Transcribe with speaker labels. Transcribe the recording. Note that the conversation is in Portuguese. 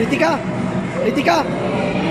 Speaker 1: Ritika, crítica